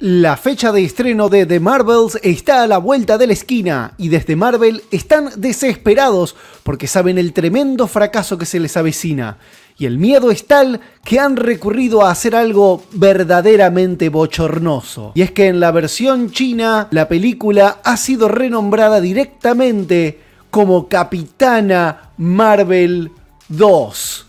La fecha de estreno de The Marvels está a la vuelta de la esquina y desde Marvel están desesperados porque saben el tremendo fracaso que se les avecina. Y el miedo es tal que han recurrido a hacer algo verdaderamente bochornoso. Y es que en la versión china la película ha sido renombrada directamente como Capitana Marvel 2.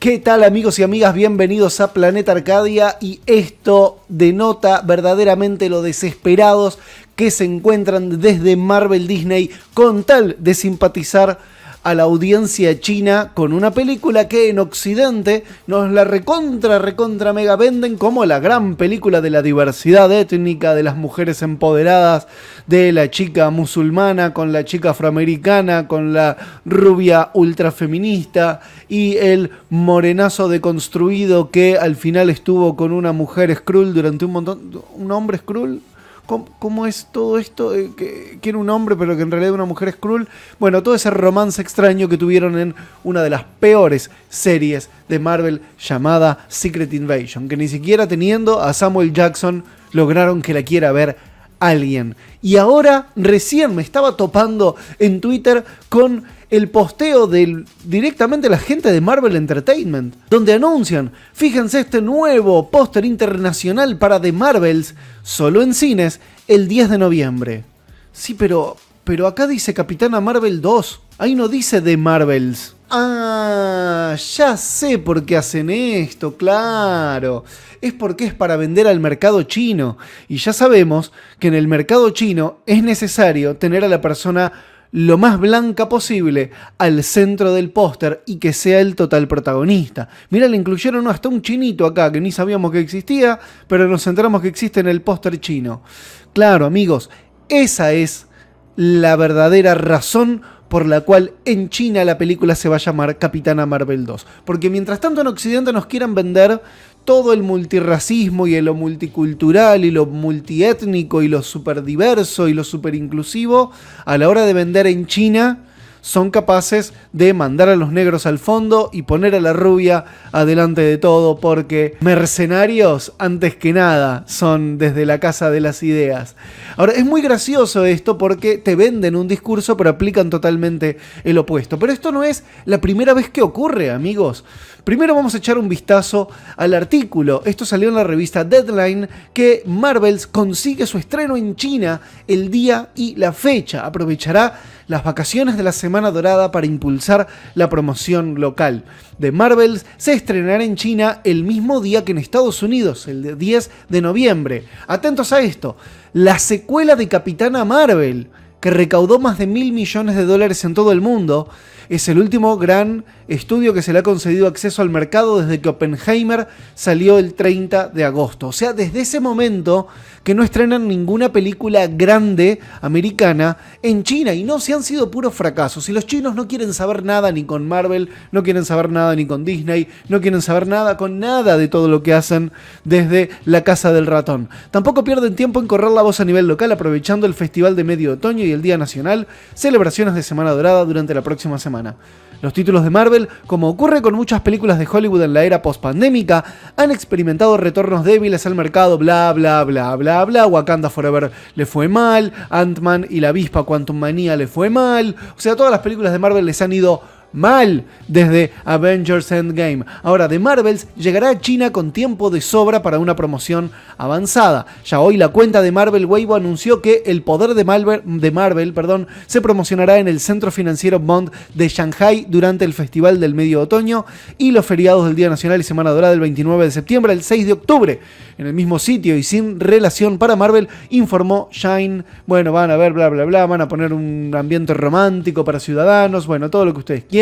¿Qué tal amigos y amigas? Bienvenidos a Planeta Arcadia y esto denota verdaderamente lo desesperados que se encuentran desde Marvel Disney con tal de simpatizar a la audiencia china con una película que en Occidente nos la recontra, recontra mega venden como la gran película de la diversidad étnica, de las mujeres empoderadas, de la chica musulmana con la chica afroamericana, con la rubia ultrafeminista y el morenazo deconstruido que al final estuvo con una mujer Skrull durante un montón... ¿Un hombre Skrull? ¿Cómo, es todo esto? Eh, que, era un hombre, pero que en realidad una mujer es cruel. Bueno, todo ese romance extraño que tuvieron en una de las peores series de Marvel llamada Secret Invasion, que ni siquiera teniendo a Samuel Jackson lograron que la quiera ver alguien. Y ahora recién me estaba topando en Twitter con el posteo del, directamente la gente de Marvel Entertainment, donde anuncian, fíjense este nuevo póster internacional para The Marvels, solo en cines, el 10 de noviembre. Sí, pero, pero acá dice Capitana Marvel 2, ahí no dice The Marvels. Ah, ya sé por qué hacen esto, claro. Es porque es para vender al mercado chino. Y ya sabemos que en el mercado chino es necesario tener a la persona lo más blanca posible al centro del póster y que sea el total protagonista. Mira, le incluyeron hasta un chinito acá que ni sabíamos que existía, pero nos enteramos que existe en el póster chino. Claro, amigos, esa es la verdadera razón por la cual en China la película se va a llamar Capitana Marvel 2. Porque mientras tanto en Occidente nos quieran vender todo el multirracismo y lo multicultural y lo multiétnico y lo superdiverso y lo superinclusivo, a la hora de vender en China son capaces de mandar a los negros al fondo y poner a la rubia adelante de todo porque mercenarios antes que nada son desde la casa de las ideas. Ahora es muy gracioso esto porque te venden un discurso pero aplican totalmente el opuesto. Pero esto no es la primera vez que ocurre amigos. Primero vamos a echar un vistazo al artículo. Esto salió en la revista Deadline que Marvels consigue su estreno en China el día y la fecha. Aprovechará las vacaciones de la Semana Dorada para impulsar la promoción local. De Marvels se estrenará en China el mismo día que en Estados Unidos, el 10 de noviembre. Atentos a esto, la secuela de Capitana Marvel, que recaudó más de mil millones de dólares en todo el mundo, es el último gran estudio que se le ha concedido acceso al mercado desde que Oppenheimer salió el 30 de agosto. O sea, desde ese momento que no estrenan ninguna película grande americana en China y no se han sido puros fracasos. Y los chinos no quieren saber nada ni con Marvel, no quieren saber nada ni con Disney, no quieren saber nada con nada de todo lo que hacen desde la Casa del Ratón. Tampoco pierden tiempo en correr la voz a nivel local aprovechando el Festival de Medio Otoño el Día Nacional, celebraciones de Semana Dorada durante la próxima semana. Los títulos de Marvel, como ocurre con muchas películas de Hollywood en la era post-pandémica, han experimentado retornos débiles al mercado, bla bla bla bla bla. Wakanda Forever le fue mal, Ant-Man y la avispa Quantum Manía le fue mal. O sea, todas las películas de Marvel les han ido mal desde Avengers Endgame. Ahora, de Marvels llegará a China con tiempo de sobra para una promoción avanzada. Ya hoy la cuenta de Marvel Weibo anunció que el poder de Marvel, de Marvel perdón, se promocionará en el centro financiero Bond de Shanghai durante el Festival del Medio Otoño y los feriados del Día Nacional y Semana Dorada del 29 de septiembre al 6 de octubre. En el mismo sitio y sin relación para Marvel, informó Shine. Bueno, van a ver, bla, bla, bla, van a poner un ambiente romántico para ciudadanos, bueno, todo lo que ustedes quieran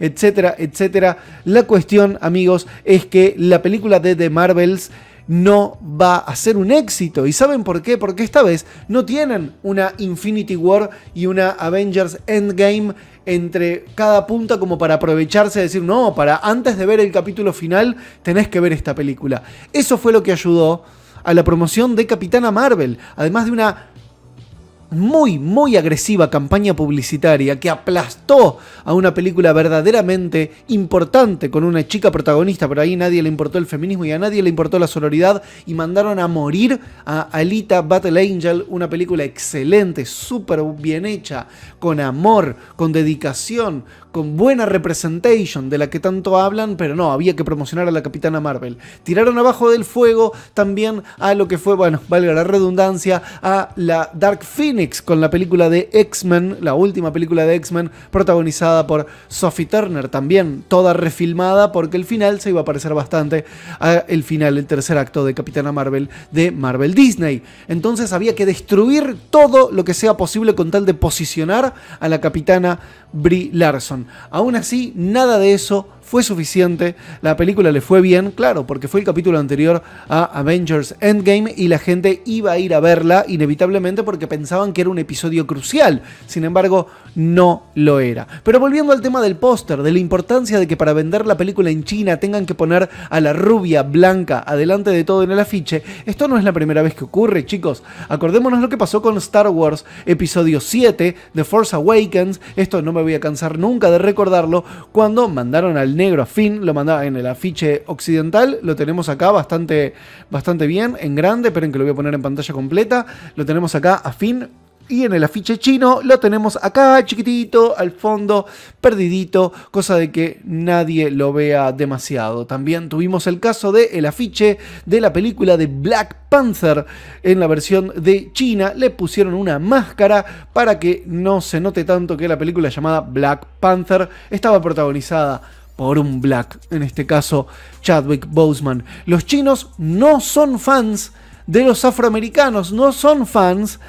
etcétera, etcétera. La cuestión, amigos, es que la película de The Marvels no va a ser un éxito. ¿Y saben por qué? Porque esta vez no tienen una Infinity War y una Avengers Endgame entre cada punta como para aprovecharse de decir, no, para antes de ver el capítulo final tenés que ver esta película. Eso fue lo que ayudó a la promoción de Capitana Marvel, además de una muy, muy agresiva campaña publicitaria que aplastó a una película verdaderamente importante con una chica protagonista, pero ahí nadie le importó el feminismo y a nadie le importó la sororidad y mandaron a morir a Alita Battle Angel, una película excelente, súper bien hecha, con amor, con dedicación, con buena representation de la que tanto hablan, pero no, había que promocionar a la Capitana Marvel. Tiraron abajo del fuego también a lo que fue, bueno, valga la redundancia, a la Dark Phoenix con la película de X-Men, la última película de X-Men protagonizada por Sophie Turner, también toda refilmada porque el final se iba a parecer bastante a el final, el tercer acto de Capitana Marvel de Marvel Disney. Entonces había que destruir todo lo que sea posible con tal de posicionar a la Capitana Brie Larson. Aún así, nada de eso fue suficiente, la película le fue bien, claro, porque fue el capítulo anterior a Avengers Endgame y la gente iba a ir a verla inevitablemente porque pensaban que era un episodio crucial, sin embargo no lo era. Pero volviendo al tema del póster, de la importancia de que para vender la película en China tengan que poner a la rubia blanca adelante de todo en el afiche, esto no es la primera vez que ocurre, chicos. Acordémonos lo que pasó con Star Wars episodio 7 de Force Awakens, esto no me voy a cansar nunca de recordarlo, cuando mandaron al negro a Finn, lo mandaba en el afiche occidental, lo tenemos acá bastante, bastante bien, en grande, esperen que lo voy a poner en pantalla completa, lo tenemos acá a Finn, y en el afiche chino lo tenemos acá, chiquitito, al fondo, perdidito, cosa de que nadie lo vea demasiado. También tuvimos el caso del el afiche de la película de Black Panther en la versión de China. Le pusieron una máscara para que no se note tanto que la película llamada Black Panther estaba protagonizada por un black, en este caso Chadwick Boseman. Los chinos no son fans de los afroamericanos, no son fans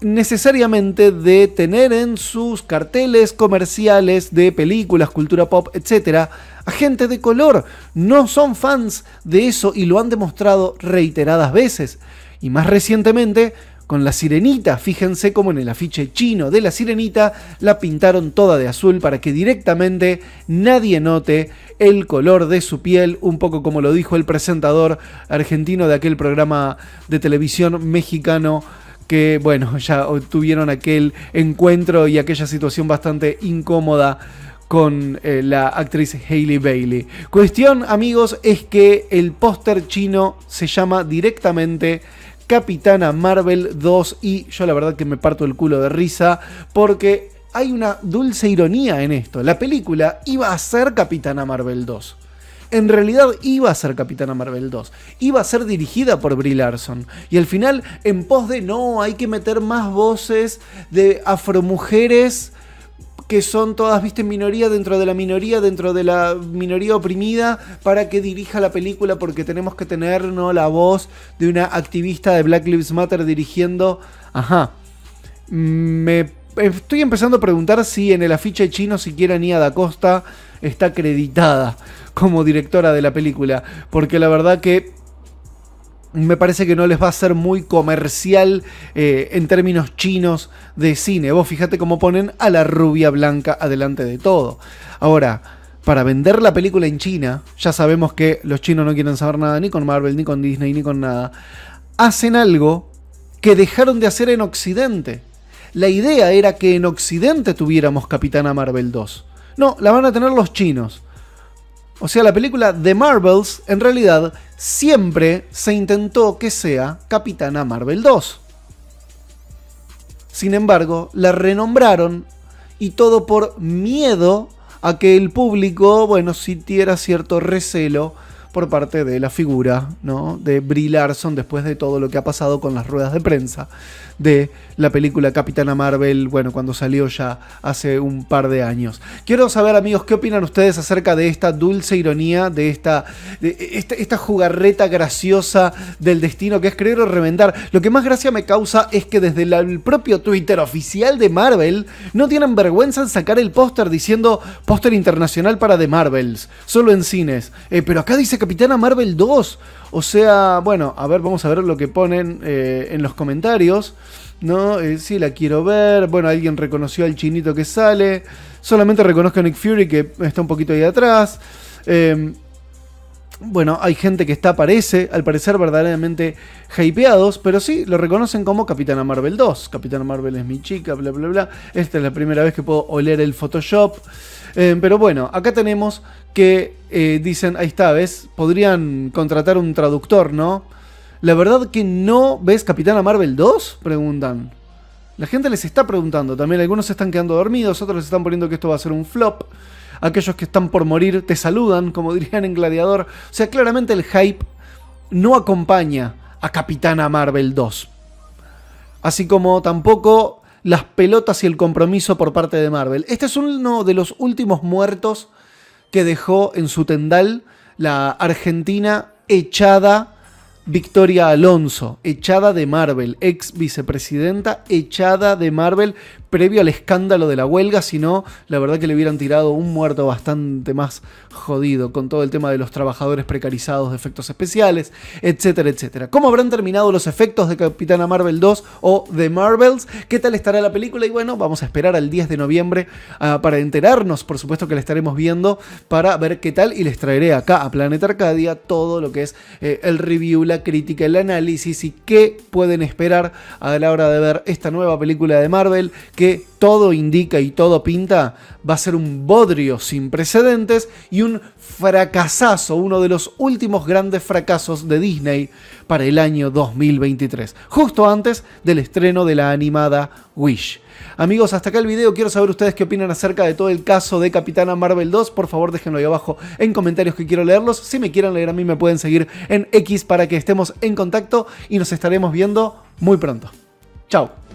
necesariamente de tener en sus carteles comerciales de películas, cultura pop, etc. a gente de color. No son fans de eso y lo han demostrado reiteradas veces. Y más recientemente con la sirenita. Fíjense cómo en el afiche chino de la sirenita la pintaron toda de azul para que directamente nadie note el color de su piel, un poco como lo dijo el presentador argentino de aquel programa de televisión mexicano que bueno, ya tuvieron aquel encuentro y aquella situación bastante incómoda con eh, la actriz Hailey Bailey. Cuestión, amigos, es que el póster chino se llama directamente Capitana Marvel 2 y yo la verdad que me parto el culo de risa porque hay una dulce ironía en esto. La película iba a ser Capitana Marvel 2. En realidad iba a ser Capitana Marvel 2. Iba a ser dirigida por Brie Larson. Y al final, en pos de no, hay que meter más voces de afromujeres que son todas, viste, minoría dentro de la minoría, dentro de la minoría oprimida, para que dirija la película, porque tenemos que tener ¿no? la voz de una activista de Black Lives Matter dirigiendo. Ajá. Me estoy empezando a preguntar si en el afiche chino siquiera Nia Da Costa está acreditada como directora de la película, porque la verdad que me parece que no les va a ser muy comercial eh, en términos chinos de cine. Vos fíjate cómo ponen a la rubia blanca adelante de todo. Ahora, para vender la película en China, ya sabemos que los chinos no quieren saber nada ni con Marvel, ni con Disney, ni con nada. Hacen algo que dejaron de hacer en Occidente. La idea era que en Occidente tuviéramos Capitana Marvel 2. No, la van a tener los chinos. O sea, la película The Marvels en realidad siempre se intentó que sea Capitana Marvel 2. Sin embargo, la renombraron y todo por miedo a que el público, bueno, sintiera cierto recelo por parte de la figura ¿no? de Brie Larson después de todo lo que ha pasado con las ruedas de prensa de la película Capitana Marvel, bueno, cuando salió ya hace un par de años. Quiero saber, amigos, qué opinan ustedes acerca de esta dulce ironía, de esta, de esta, jugarreta graciosa del destino que es creer o revendar. Lo que más gracia me causa es que desde el propio Twitter oficial de Marvel no tienen vergüenza en sacar el póster diciendo póster internacional para The Marvels, solo en cines. Eh, pero acá dice Capitana Marvel 2. O sea, bueno, a ver, vamos a ver lo que ponen eh, en los comentarios. ¿No? Eh, sí, la quiero ver. Bueno, alguien reconoció al chinito que sale. Solamente reconozco a Nick Fury que está un poquito ahí atrás. Em, bueno, hay gente que está, parece, al parecer verdaderamente hypeados, pero sí, lo reconocen como Capitana Marvel 2. Capitana Marvel es mi chica, bla, bla, bla. Esta es la primera vez que puedo oler el Photoshop. Eh, pero bueno, acá tenemos que eh, dicen, ahí está, ¿ves? Podrían contratar un traductor, ¿no? La verdad que no ves Capitana Marvel 2, preguntan. La gente les está preguntando también, algunos se están quedando dormidos, otros están poniendo que esto va a ser un flop aquellos que están por morir te saludan, como dirían en Gladiador. O sea, claramente el hype no acompaña a Capitana Marvel 2. Así como tampoco las pelotas y el compromiso por parte de Marvel. Este es uno de los últimos muertos que dejó en su tendal la Argentina echada Victoria Alonso, echada de Marvel, ex vicepresidenta, echada de Marvel previo al escándalo de la huelga, sino la verdad que le hubieran tirado un muerto bastante más jodido con todo el tema de los trabajadores precarizados de efectos especiales, etcétera, etcétera. ¿Cómo habrán terminado los efectos de Capitana Marvel 2 o de Marvels? ¿Qué tal estará la película? Y bueno, vamos a esperar al 10 de noviembre uh, para enterarnos, por supuesto que la estaremos viendo, para ver qué tal y les traeré acá a Planeta Arcadia todo lo que es eh, el review, la crítica, el análisis y qué pueden esperar a la hora de ver esta nueva película de Marvel que todo indica y todo pinta va a ser un bodrio sin precedentes y un fracasazo, uno de los últimos grandes fracasos de Disney para el año 2023, justo antes del estreno de la animada Wish. Amigos, hasta acá el video. Quiero saber ustedes qué opinan acerca de todo el caso de Capitana Marvel 2. Por favor, déjenlo ahí abajo en comentarios que quiero leerlos. Si me quieren leer a mí, me pueden seguir en X para que estemos en contacto y nos estaremos viendo muy pronto. Chao.